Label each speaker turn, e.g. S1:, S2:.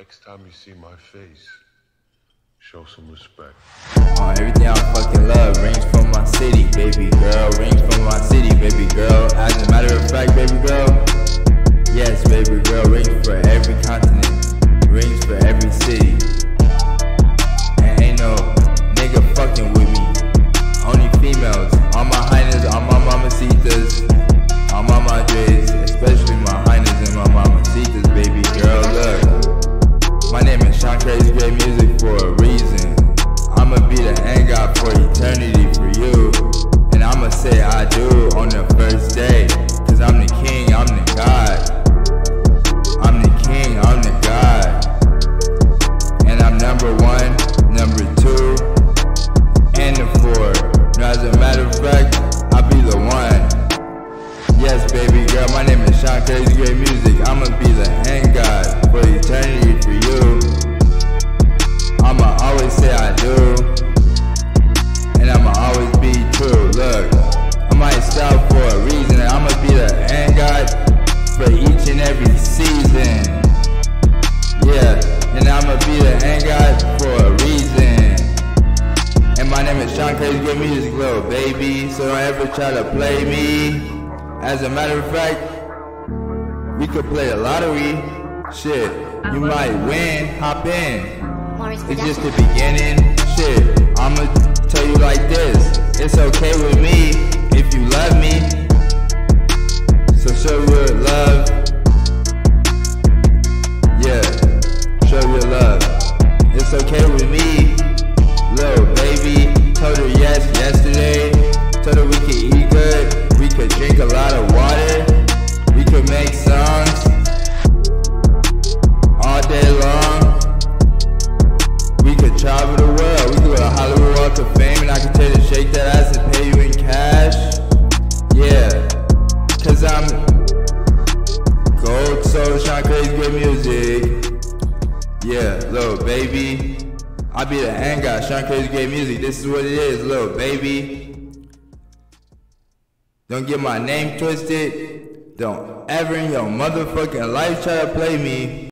S1: Next time you see my face, show some respect.
S2: Uh, everything I fucking love rings from my city, baby girl. Rings from my city, baby girl. Name Creates Great Music. I'ma be the end god for eternity for you. I'ma always say I do, and I'ma always be true. Look, I might stop for a reason. I'ma be the end god for each and every season. Yeah, and I'ma be the end god for a reason. And my name is Sean Crazy Good Music, little baby. So don't ever try to play me. As a matter of fact, we could play the lottery. Shit, you uh-huh. might win. Hop in. It's just the beginning. Shit, I'ma tell you like this. It's okay with me Music. Yeah, little baby. I be the end guy, Sean Creates Great Music. This is what it is, little baby. Don't get my name twisted. Don't ever in your motherfucking life try to play me.